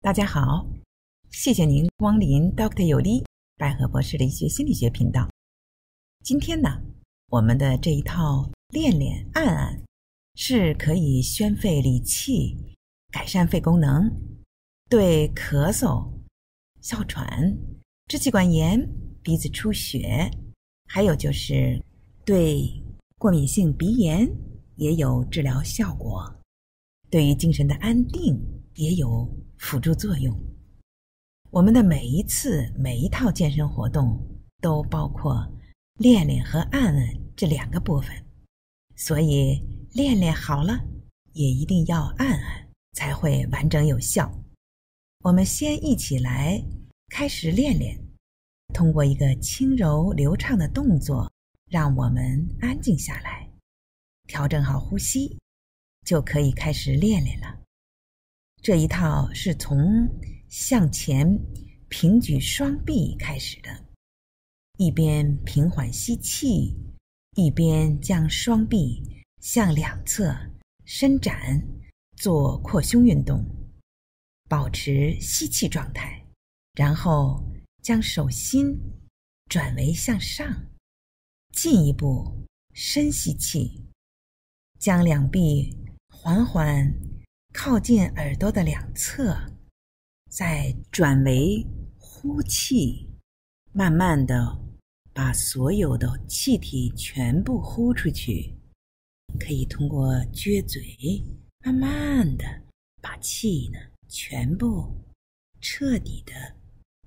大家好，谢谢您光临 Doctor 有理百合博士的医学心理学频道。今天呢，我们的这一套练练按按是可以宣肺理气、改善肺功能，对咳嗽、哮喘、支气管炎、鼻子出血，还有就是对过敏性鼻炎也有治疗效果，对于精神的安定也有。辅助作用。我们的每一次、每一套健身活动都包括练练和按按这两个部分，所以练练好了，也一定要按按，才会完整有效。我们先一起来开始练练，通过一个轻柔流畅的动作，让我们安静下来，调整好呼吸，就可以开始练练了。这一套是从向前平举双臂开始的，一边平缓吸气，一边将双臂向两侧伸展，做扩胸运动，保持吸气状态，然后将手心转为向上，进一步深吸气，将两臂缓缓。靠近耳朵的两侧，再转为呼气，慢慢的把所有的气体全部呼出去。可以通过撅嘴，慢慢的把气呢全部彻底的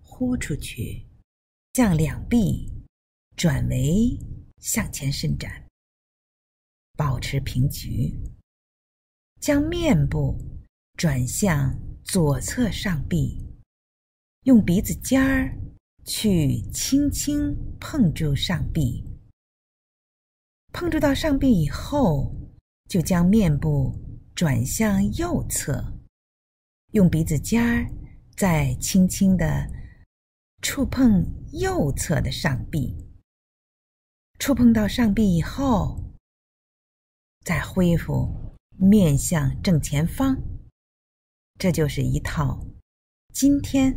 呼出去。将两臂转为向前伸展，保持平举。将面部转向左侧上臂，用鼻子尖儿去轻轻碰住上臂。碰触到上臂以后，就将面部转向右侧，用鼻子尖儿再轻轻的触碰右侧的上臂。触碰到上臂以后，再恢复。面向正前方，这就是一套今天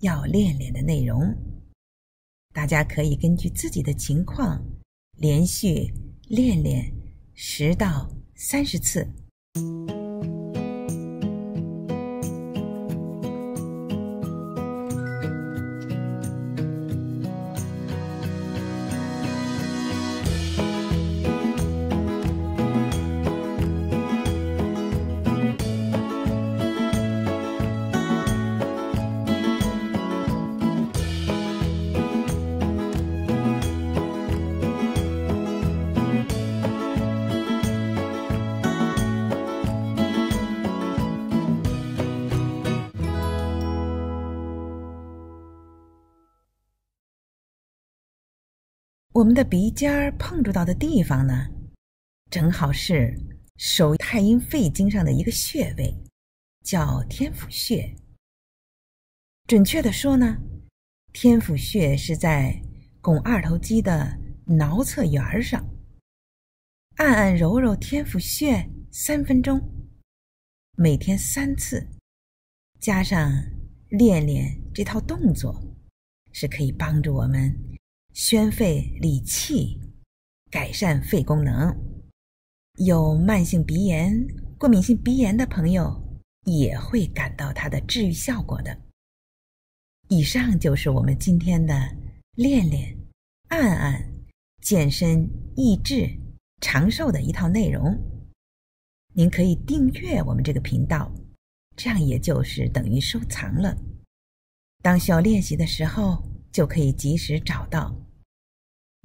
要练练的内容。大家可以根据自己的情况，连续练练十到三十次。我们的鼻尖儿碰触到的地方呢，正好是手太阴肺经上的一个穴位，叫天府穴。准确的说呢，天府穴是在肱二头肌的桡侧缘上。按按揉揉天府穴三分钟，每天三次，加上练练这套动作，是可以帮助我们。宣肺理气，改善肺功能。有慢性鼻炎、过敏性鼻炎的朋友也会感到它的治愈效果的。以上就是我们今天的练练、按按、健身、益智、长寿的一套内容。您可以订阅我们这个频道，这样也就是等于收藏了。当需要练习的时候，就可以及时找到。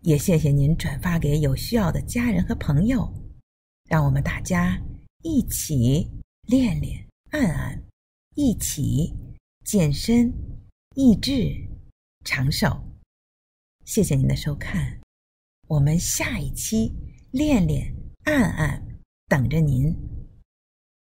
也谢谢您转发给有需要的家人和朋友，让我们大家一起练练按按，一起健身益智长寿。谢谢您的收看，我们下一期练练按按等着您。